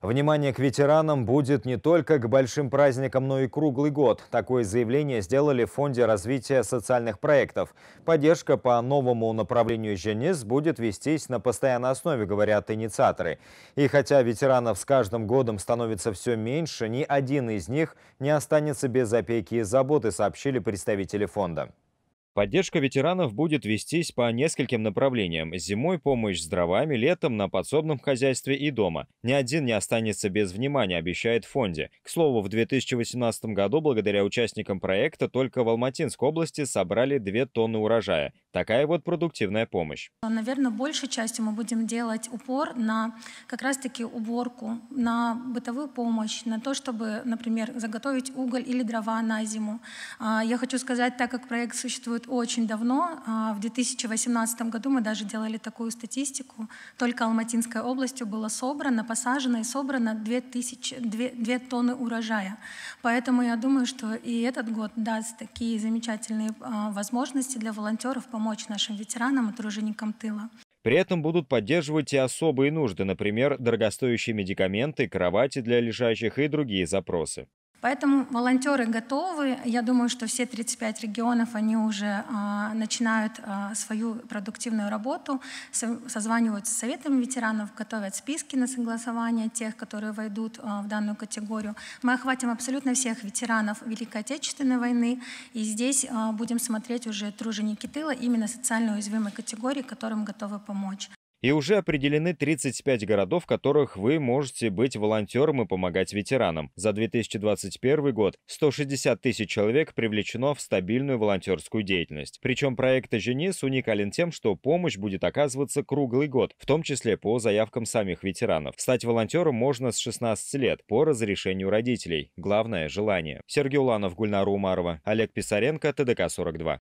Внимание к ветеранам будет не только к большим праздникам, но и круглый год. Такое заявление сделали в Фонде развития социальных проектов. Поддержка по новому направлению ЖЕНИС будет вестись на постоянной основе, говорят инициаторы. И хотя ветеранов с каждым годом становится все меньше, ни один из них не останется без опеки и заботы, сообщили представители фонда. Поддержка ветеранов будет вестись по нескольким направлениям. Зимой помощь с дровами, летом на подсобном хозяйстве и дома. Ни один не останется без внимания, обещает фонде. К слову, в 2018 году благодаря участникам проекта только в Алматинской области собрали 2 тонны урожая. Такая вот продуктивная помощь. Наверное, большей частью мы будем делать упор на как раз-таки уборку, на бытовую помощь, на то, чтобы, например, заготовить уголь или дрова на зиму. А, я хочу сказать, так как проект существует очень давно. А, в 2018 году мы даже делали такую статистику. Только Алматинской областью было собрано, посажено и собрано 2000, 2, 2 тонны урожая. Поэтому я думаю, что и этот год даст такие замечательные а, возможности для волонтеров помочь нашим ветеранам и труженикам тыла. При этом будут поддерживать и особые нужды, например, дорогостоящие медикаменты, кровати для лежащих и другие запросы. Поэтому волонтеры готовы. Я думаю, что все 35 регионов, они уже а, начинают а, свою продуктивную работу, со, созваниваются с советами ветеранов, готовят списки на согласование тех, которые войдут а, в данную категорию. Мы охватим абсолютно всех ветеранов Великой Отечественной войны, и здесь а, будем смотреть уже труженики тыла, именно социально уязвимой категории, которым готовы помочь. И уже определены 35 городов, в которых вы можете быть волонтером и помогать ветеранам. За 2021 год 160 тысяч человек привлечено в стабильную волонтерскую деятельность. Причем проект «Женис» уникален тем, что помощь будет оказываться круглый год, в том числе по заявкам самих ветеранов. Стать волонтером можно с 16 лет по разрешению родителей. Главное – желание. Сергей Уланов, Гульнара Умарова, Олег Писаренко, ТДК-42.